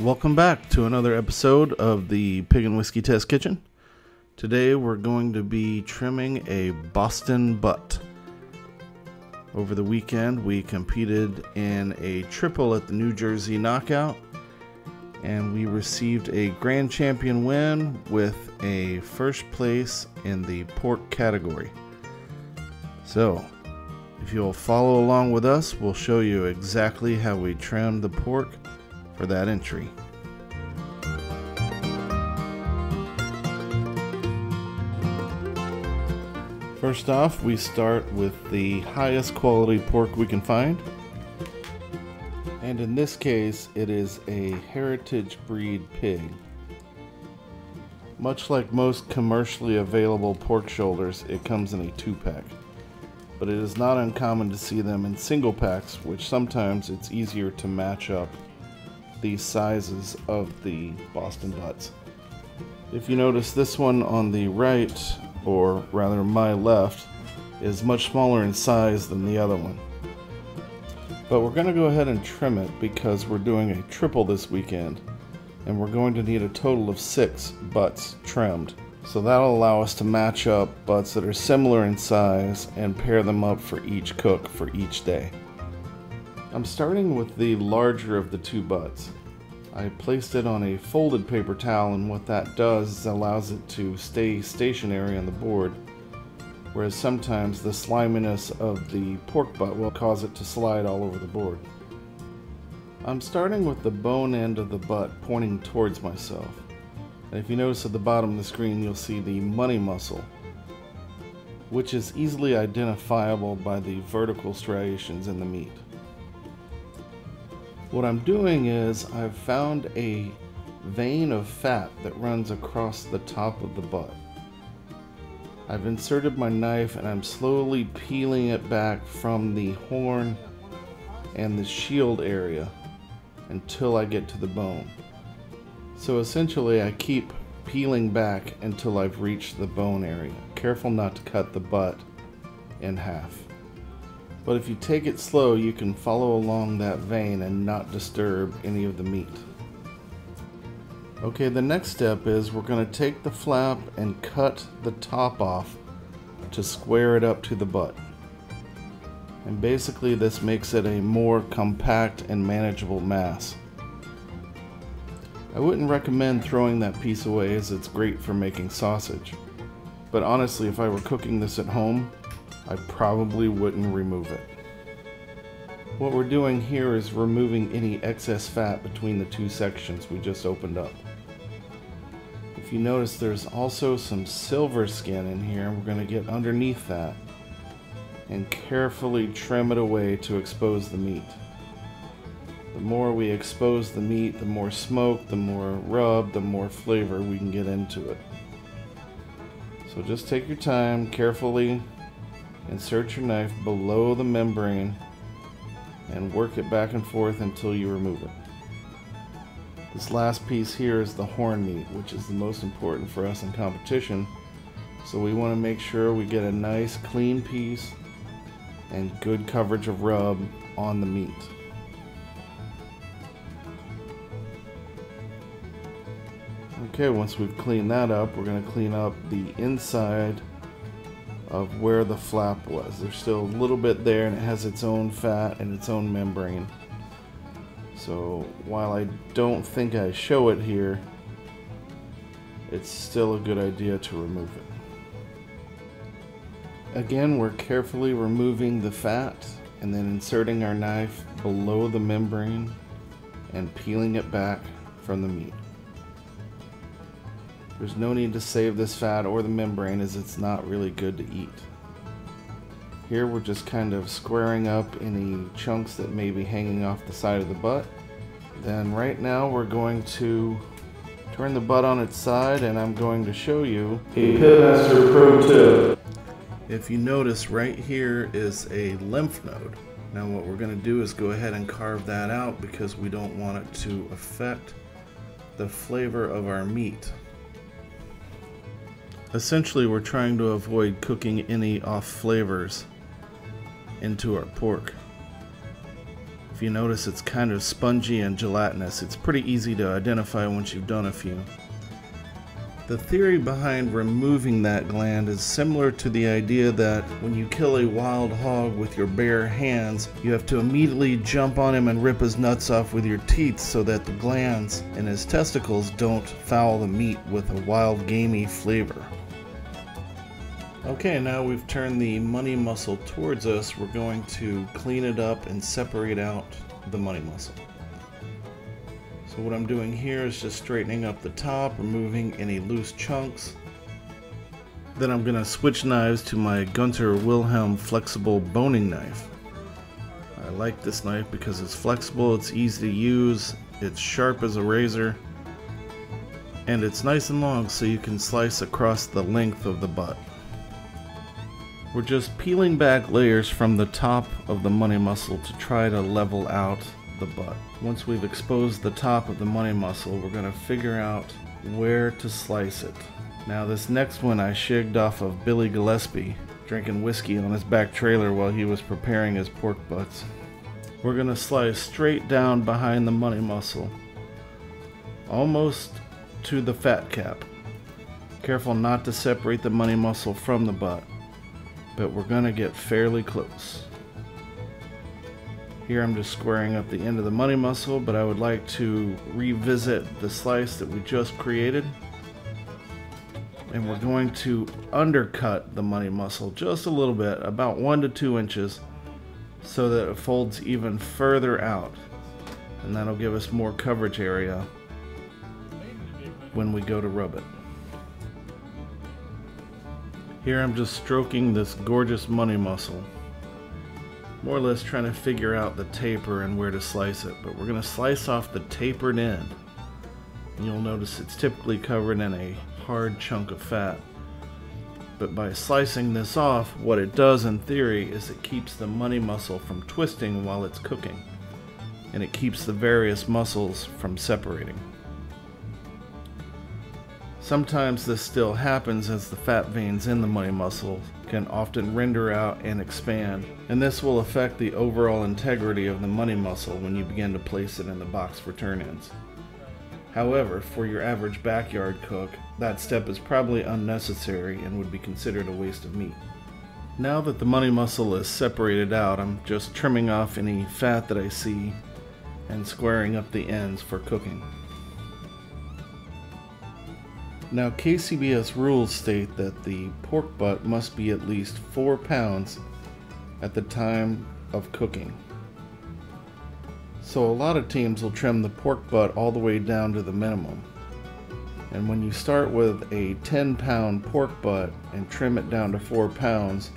Welcome back to another episode of the Pig and Whiskey Test Kitchen. Today we're going to be trimming a Boston butt. Over the weekend we competed in a triple at the New Jersey Knockout and we received a grand champion win with a first place in the pork category. So, if you'll follow along with us, we'll show you exactly how we trimmed the pork for that entry. First off, we start with the highest quality pork we can find. And in this case, it is a heritage breed pig. Much like most commercially available pork shoulders, it comes in a two pack. But it is not uncommon to see them in single packs, which sometimes it's easier to match up the sizes of the Boston butts. If you notice, this one on the right, or rather my left, is much smaller in size than the other one. But we're going to go ahead and trim it because we're doing a triple this weekend and we're going to need a total of six butts trimmed. So that'll allow us to match up butts that are similar in size and pair them up for each cook for each day. I'm starting with the larger of the two butts. I placed it on a folded paper towel and what that does is allows it to stay stationary on the board whereas sometimes the sliminess of the pork butt will cause it to slide all over the board. I'm starting with the bone end of the butt pointing towards myself. And if you notice at the bottom of the screen you'll see the money muscle which is easily identifiable by the vertical striations in the meat. What I'm doing is I've found a vein of fat that runs across the top of the butt. I've inserted my knife and I'm slowly peeling it back from the horn and the shield area until I get to the bone. So essentially I keep peeling back until I've reached the bone area. Careful not to cut the butt in half. But if you take it slow, you can follow along that vein and not disturb any of the meat. Okay, the next step is we're going to take the flap and cut the top off to square it up to the butt. And basically this makes it a more compact and manageable mass. I wouldn't recommend throwing that piece away as it's great for making sausage. But honestly, if I were cooking this at home, I probably wouldn't remove it. What we're doing here is removing any excess fat between the two sections we just opened up. If you notice there's also some silver skin in here, we're going to get underneath that and carefully trim it away to expose the meat. The more we expose the meat, the more smoke, the more rub, the more flavor we can get into it. So just take your time, carefully insert your knife below the membrane and work it back and forth until you remove it. This last piece here is the horn meat, which is the most important for us in competition. So we want to make sure we get a nice clean piece and good coverage of rub on the meat. Okay, once we've cleaned that up, we're going to clean up the inside of where the flap was. There's still a little bit there and it has its own fat and its own membrane. So while I don't think I show it here, it's still a good idea to remove it. Again, we're carefully removing the fat and then inserting our knife below the membrane and peeling it back from the meat. There's no need to save this fat or the membrane as it's not really good to eat. Here we're just kind of squaring up any chunks that may be hanging off the side of the butt. Then right now we're going to turn the butt on its side and I'm going to show you a Pitmaster Pro tip. If you notice right here is a lymph node. Now what we're going to do is go ahead and carve that out because we don't want it to affect the flavor of our meat. Essentially, we're trying to avoid cooking any off flavors into our pork. If you notice, it's kind of spongy and gelatinous. It's pretty easy to identify once you've done a few. The theory behind removing that gland is similar to the idea that when you kill a wild hog with your bare hands, you have to immediately jump on him and rip his nuts off with your teeth so that the glands in his testicles don't foul the meat with a wild gamey flavor. Okay, now we've turned the money muscle towards us, we're going to clean it up and separate out the money muscle. So what I'm doing here is just straightening up the top, removing any loose chunks. Then I'm going to switch knives to my Gunter Wilhelm flexible boning knife. I like this knife because it's flexible, it's easy to use, it's sharp as a razor, and it's nice and long so you can slice across the length of the butt. We're just peeling back layers from the top of the money muscle to try to level out the butt. Once we've exposed the top of the money muscle, we're going to figure out where to slice it. Now this next one I shigged off of Billy Gillespie, drinking whiskey on his back trailer while he was preparing his pork butts. We're going to slice straight down behind the money muscle, almost to the fat cap. Careful not to separate the money muscle from the butt, but we're going to get fairly close. Here I'm just squaring up the end of the money muscle, but I would like to revisit the slice that we just created. And we're going to undercut the money muscle just a little bit, about one to two inches, so that it folds even further out. And that'll give us more coverage area when we go to rub it. Here I'm just stroking this gorgeous money muscle more or less trying to figure out the taper and where to slice it. But we're going to slice off the tapered end. And you'll notice it's typically covered in a hard chunk of fat. But by slicing this off, what it does in theory is it keeps the money muscle from twisting while it's cooking. And it keeps the various muscles from separating. Sometimes this still happens as the fat veins in the money muscle can often render out and expand, and this will affect the overall integrity of the money muscle when you begin to place it in the box for turn-ins. However, for your average backyard cook, that step is probably unnecessary and would be considered a waste of meat. Now that the money muscle is separated out, I'm just trimming off any fat that I see and squaring up the ends for cooking. Now, KCBS rules state that the pork butt must be at least 4 pounds at the time of cooking. So, a lot of teams will trim the pork butt all the way down to the minimum. And when you start with a 10 pound pork butt and trim it down to 4 pounds,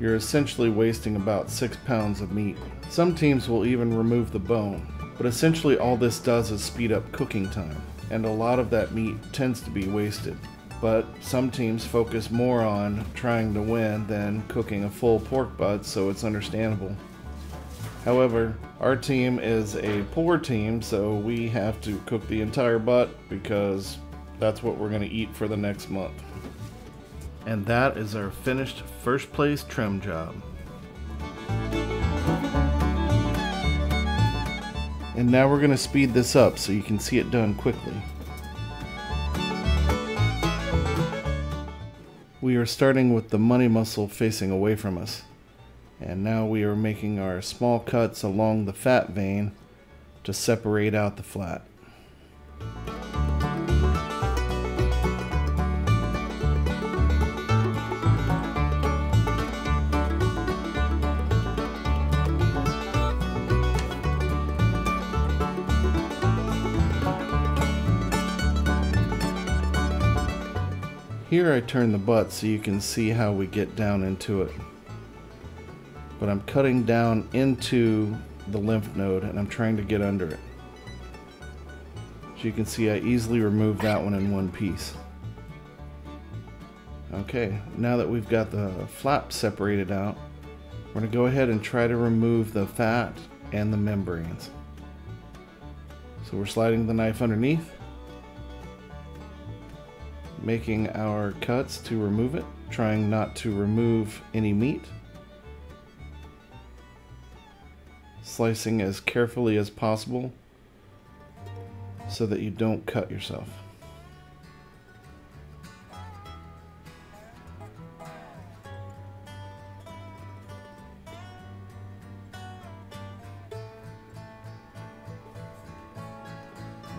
you're essentially wasting about 6 pounds of meat. Some teams will even remove the bone, but essentially all this does is speed up cooking time and a lot of that meat tends to be wasted. But some teams focus more on trying to win than cooking a full pork butt, so it's understandable. However, our team is a poor team, so we have to cook the entire butt because that's what we're going to eat for the next month. And that is our finished first place trim job. And now we're going to speed this up so you can see it done quickly. We are starting with the money muscle facing away from us. And now we are making our small cuts along the fat vein to separate out the flat. Here I turn the butt so you can see how we get down into it. But I'm cutting down into the lymph node and I'm trying to get under it. As you can see I easily removed that one in one piece. Okay, now that we've got the flap separated out, we're to go ahead and try to remove the fat and the membranes. So we're sliding the knife underneath making our cuts to remove it, trying not to remove any meat. slicing as carefully as possible so that you don't cut yourself.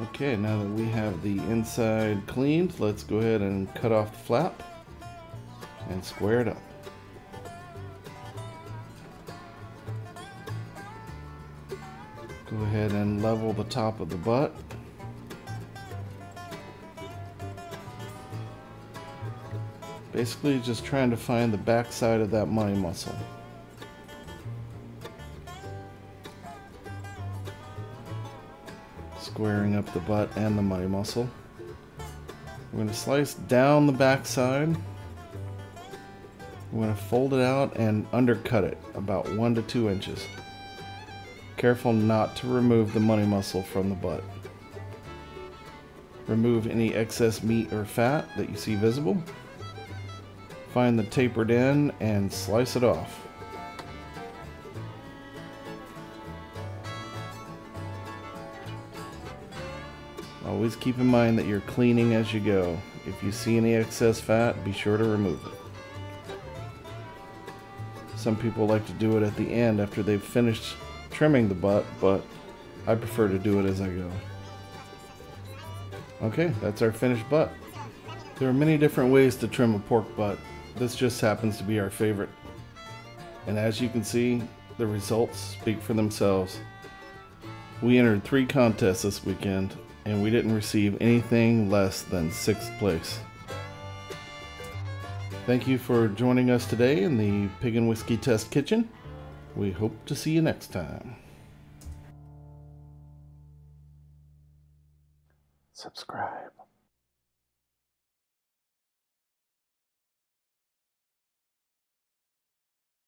Okay, now that we have the inside cleaned, let's go ahead and cut off the flap and square it up. Go ahead and level the top of the butt. Basically just trying to find the back side of that money muscle. Squaring up the butt and the money muscle. We're going to slice down the back side. We're going to fold it out and undercut it about one to two inches. Careful not to remove the money muscle from the butt. Remove any excess meat or fat that you see visible. Find the tapered end and slice it off. Always keep in mind that you're cleaning as you go. If you see any excess fat, be sure to remove it. Some people like to do it at the end after they've finished trimming the butt, but I prefer to do it as I go. Okay, that's our finished butt. There are many different ways to trim a pork butt. This just happens to be our favorite. And as you can see, the results speak for themselves. We entered three contests this weekend, and we didn't receive anything less than sixth place. Thank you for joining us today in the Pig and Whiskey Test Kitchen. We hope to see you next time. Subscribe.